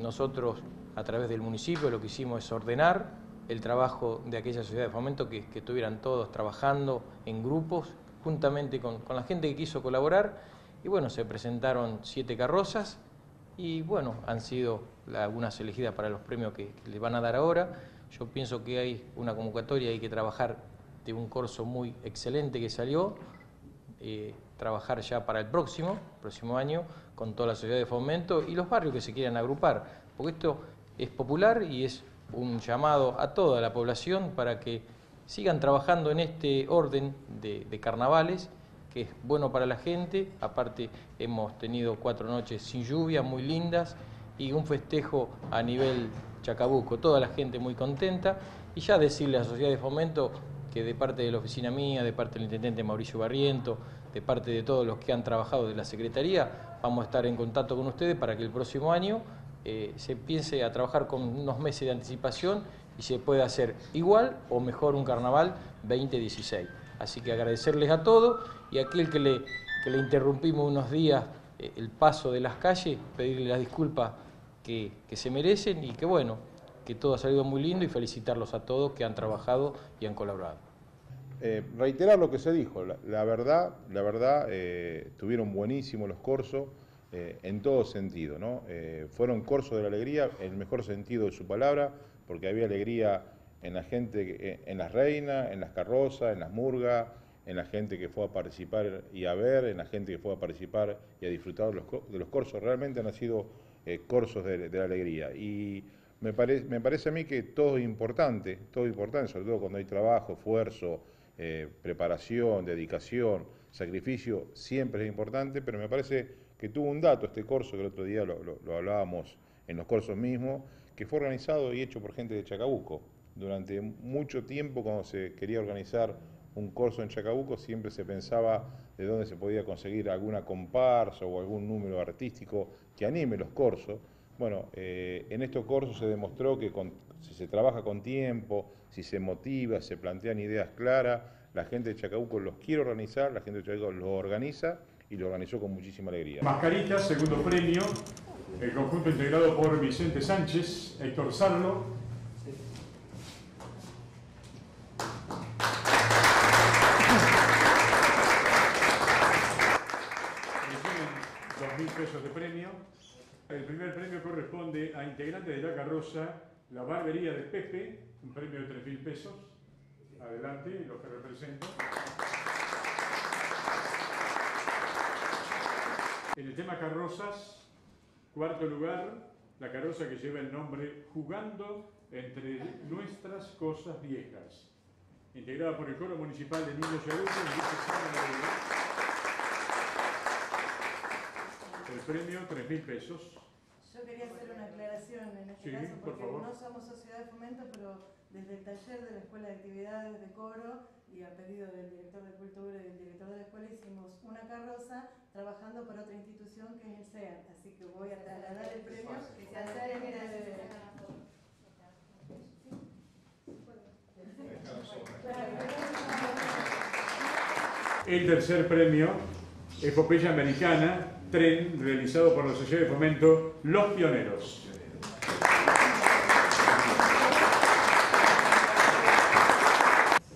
nosotros a través del municipio lo que hicimos es ordenar el trabajo de aquella sociedad de fomento, que, estuvieran todos trabajando en grupos, juntamente con, con la gente que quiso colaborar, y bueno, se presentaron siete carrozas, y bueno, han sido algunas elegidas para los premios que, que les van a dar ahora. Yo pienso que hay una convocatoria, hay que trabajar de un curso muy excelente que salió, eh, trabajar ya para el próximo, próximo año, con toda la sociedad de fomento y los barrios que se quieran agrupar, porque esto es popular y es un llamado a toda la población para que sigan trabajando en este orden de, de carnavales, que es bueno para la gente, aparte hemos tenido cuatro noches sin lluvia, muy lindas, y un festejo a nivel Chacabuco, toda la gente muy contenta, y ya decirle a la sociedad de fomento que de parte de la oficina mía, de parte del intendente Mauricio Barriento, de parte de todos los que han trabajado de la Secretaría, vamos a estar en contacto con ustedes para que el próximo año eh, se empiece a trabajar con unos meses de anticipación y se pueda hacer igual o mejor un carnaval 2016. Así que agradecerles a todos y a aquel que le, que le interrumpimos unos días eh, el paso de las calles, pedirle las disculpas que, que se merecen y que bueno, que todo ha salido muy lindo y felicitarlos a todos que han trabajado y han colaborado. Eh, reiterar lo que se dijo, la, verdad, la verdad, eh, estuvieron buenísimos los corsos eh, en todo sentido, ¿no? Fueron corsos de la alegría, en el mejor sentido de su palabra, porque había alegría en la gente, en las reinas, en las carrozas, en las murgas, en la gente que fue a participar y a ver, en la gente que fue a participar y a disfrutar de los, de los corsos, realmente han sido corsos de, de la alegría. Y me, pare, me parece a mí que todo es importante, todo es importante, sobre todo cuando hay trabajo, esfuerzo, eh, preparación, dedicación, sacrificio, siempre es importante, pero me parece que tuvo un dato este curso, que el otro día lo, hablábamos en los cursos mismos, que fue organizado y hecho por gente de Chacabuco. Durante mucho tiempo, cuando se quería organizar un curso en Chacabuco, siempre se pensaba de dónde se podía conseguir alguna comparsa o algún número artístico que anime los cursos. Bueno, eh, en estos cursos se demostró que con, si se trabaja con tiempo, si se motiva, se plantean ideas claras, la gente de Chacabuco los quiere organizar, la gente de Chacabuco los organiza y lo organizó con muchísima alegría. Mascaritas, segundo premio, el conjunto integrado por Vicente Sánchez, Héctor Sarlo. Mil pesos de premio. El primer premio corresponde a integrante de la carroza, la barbería de Pepe, un premio de tres mil pesos. Adelante, los que represento. En el tema carrozas, cuarto lugar, la carroza que lleva el nombre Jugando entre nuestras cosas viejas, integrada por el Coro Municipal de Niños y Adultos. El premio, 3 mil pesos. Yo quería hacer una aclaración en este Sí, caso, por porque no somos sociedad de fomento, pero desde el taller de la Escuela de Actividades de Coro y a pedido del director de Cultura y del director de la escuela hicimos una carroza trabajando por otra institución que es el CEAN. Así que voy a trasladar el premio. al CEAN de... El tercer premio, Epopeya Americana, tren realizado por la Sociedad de Fomento Los Pioneros.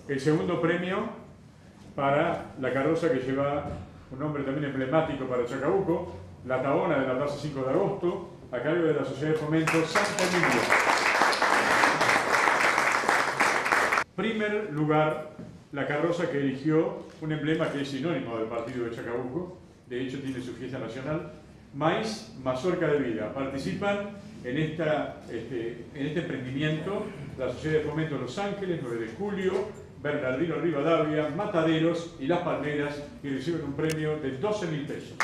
El segundo premio para la carroza que lleva un nombre también emblemático para Chacabuco, la Tabona de la Plaza 5 de Agosto, a cargo de la Sociedad de Fomento Santa Emilia. Primer lugar, la carroza que eligió un emblema que es sinónimo del partido de Chacabuco, de hecho tiene su fiesta nacional, Maíz Mazorca de Vida. Participan en, esta, este, en este emprendimiento la Sociedad de Fomento Los Ángeles, 9 de julio, Bernardino Rivadavia, Mataderos y Las Palmeras y reciben un premio de 12 mil pesos.